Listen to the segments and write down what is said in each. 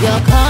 You're calling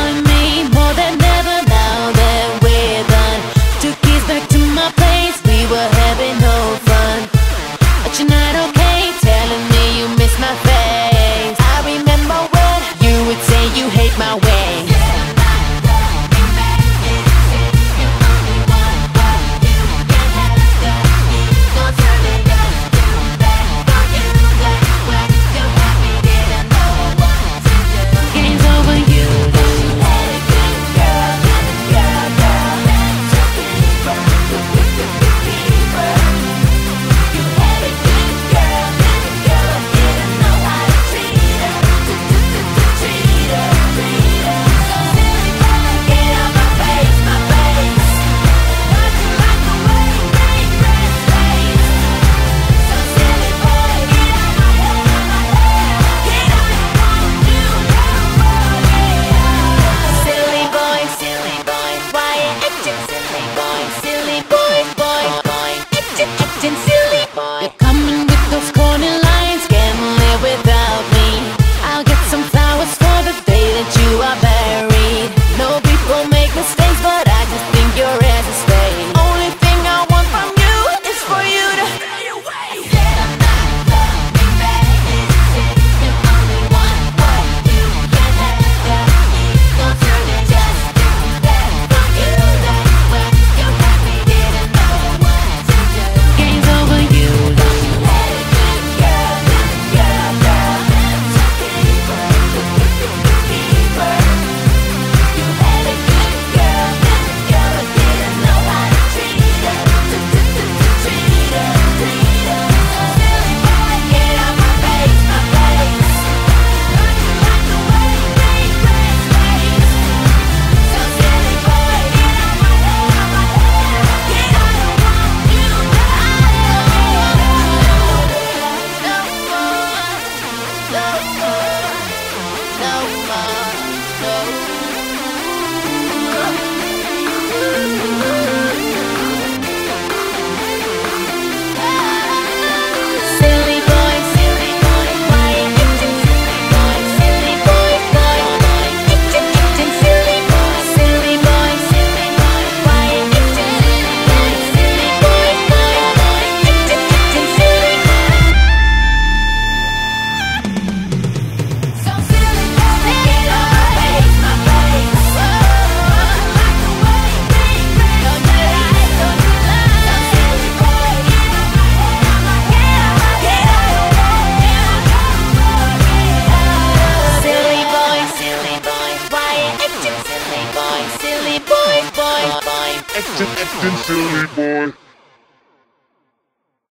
acting silly boy. Acting acting silly boy.